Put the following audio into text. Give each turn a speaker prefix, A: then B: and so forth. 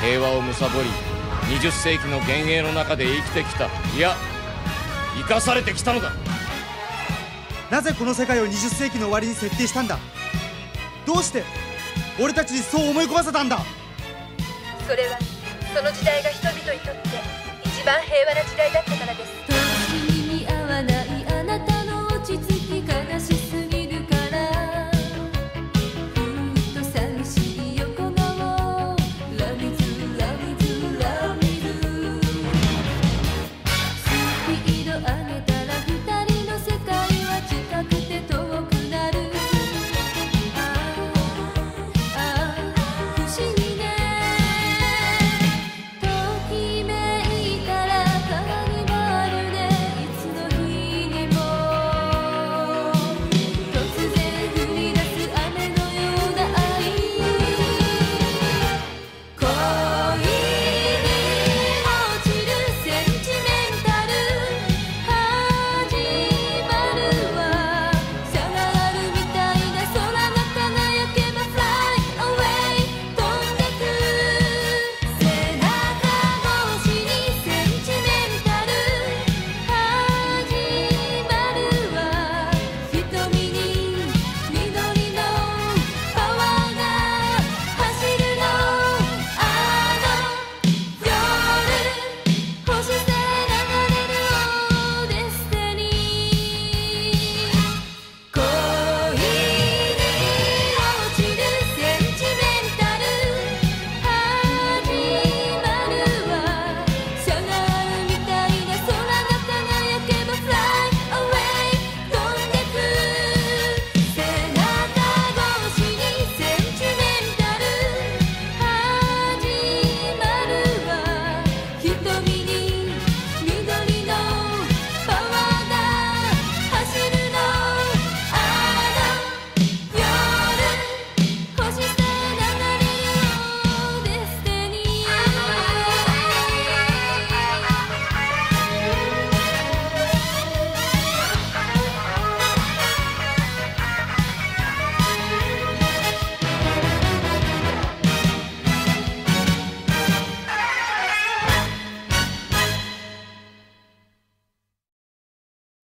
A: 平和を貪り20世紀の幻影の中で生きてきた。いや生かされてきたのだ。
B: なぜこの世界を20世紀の終わりに設定したんだ？どうして俺たちにそう思い込ませたんだ？
C: それはその時代が人々にとって一番平和な時代だったからです。